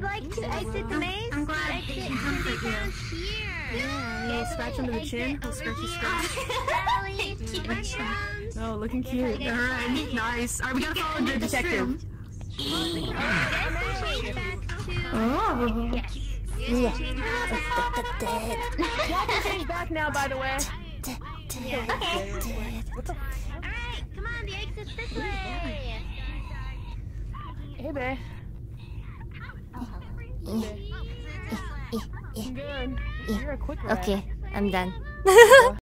would like to exit the maze, I'm glad exit they can have be it here. found here. Yeah, a scratch under the chin. Little scratchy scratch. Ellie, mushrooms. Oh, looking cute. Alright, nice. Alright, we gotta follow the detective. Change back to. Oh. Yes. Yes, change back. Walker change back now, by the way. Yeah. Alright, come on, the exit's this way. Hey, babe. Good. You're a quick rat. Okay, I'm done.